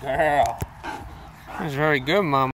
Girl. That's very good, Mom.